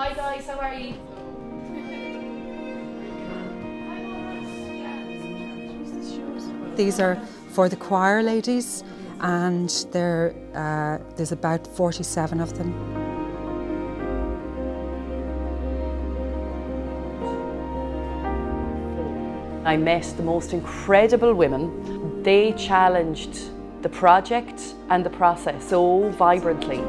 Hi guys, how are you? These are for the choir ladies and there, uh, there's about 47 of them. I met the most incredible women. They challenged the project and the process so vibrantly.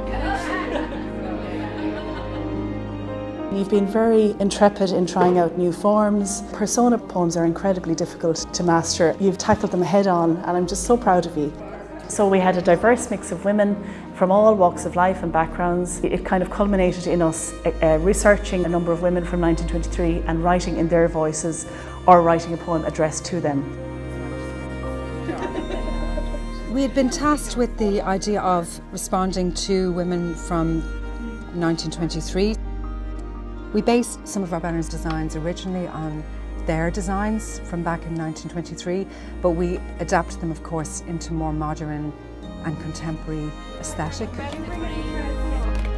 You've been very intrepid in trying out new forms. Persona poems are incredibly difficult to master. You've tackled them head on and I'm just so proud of you. So we had a diverse mix of women from all walks of life and backgrounds. It kind of culminated in us uh, researching a number of women from 1923 and writing in their voices or writing a poem addressed to them. We had been tasked with the idea of responding to women from 1923. We based some of our banners designs originally on their designs from back in 1923, but we adapted them, of course, into more modern and contemporary aesthetic.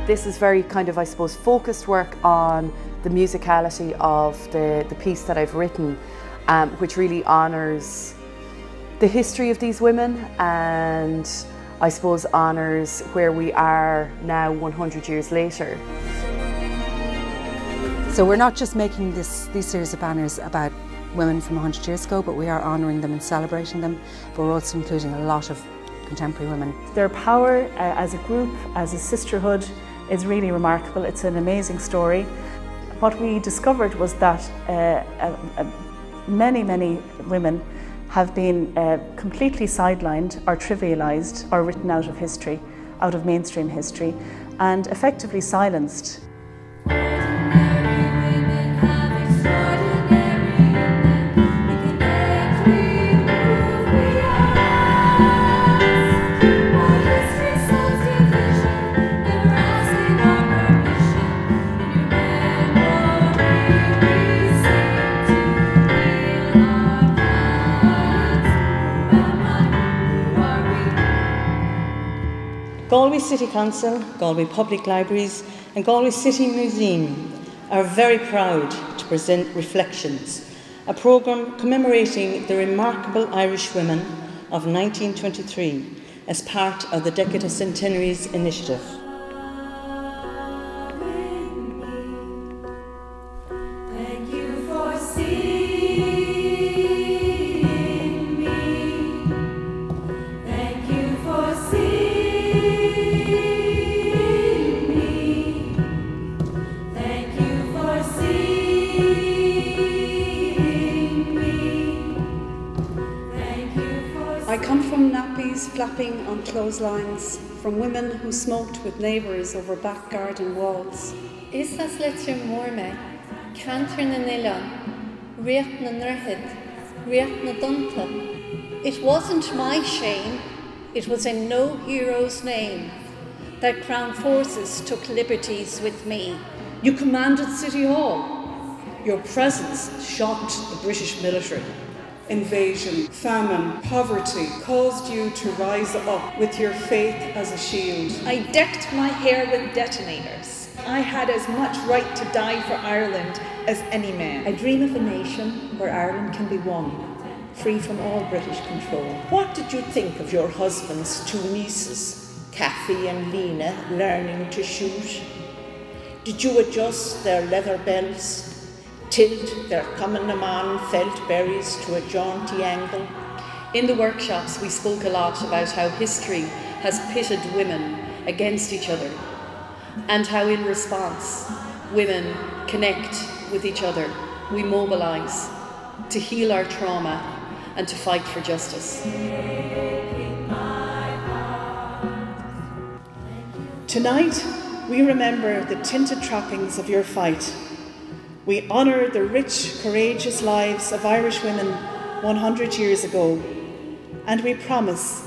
This is very kind of, I suppose, focused work on the musicality of the, the piece that I've written, um, which really honours the history of these women and I suppose honours where we are now 100 years later. So we're not just making this, these series of banners about women from 100 years ago, but we are honouring them and celebrating them, but we're also including a lot of contemporary women. Their power uh, as a group, as a sisterhood, is really remarkable. It's an amazing story. What we discovered was that uh, uh, uh many, many women have been uh, completely sidelined or trivialised or written out of history, out of mainstream history, and effectively silenced. Galway City Council, Galway Public Libraries and Galway City Museum are very proud to present Reflections, a programme commemorating the remarkable Irish women of 1923 as part of the Decade of Centenaries initiative. Flapping on clotheslines, from women who smoked with neighbours over back garden walls. Isas letir morme, canter na nilan, riat na riat na dunta. It wasn't my shame, it was in no hero's name that Crown Forces took liberties with me. You commanded City Hall. Your presence shocked the British military. Invasion, famine, poverty caused you to rise up with your faith as a shield. I decked my hair with detonators. I had as much right to die for Ireland as any man. I dream of a nation where Ireland can be one, free from all British control. What did you think of your husband's two nieces, Kathy and Lena, learning to shoot? Did you adjust their leather belts tilt their Cumann na mBan felt berries to a jaunty angle. In the workshops, we spoke a lot about how history has pitted women against each other and how, in response, women connect with each other. We mobilise to heal our trauma and to fight for justice. Tonight, we remember the tinted trappings of your fight we honour the rich, courageous lives of Irish women 100 years ago, and we promise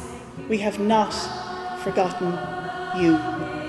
we have not forgotten you.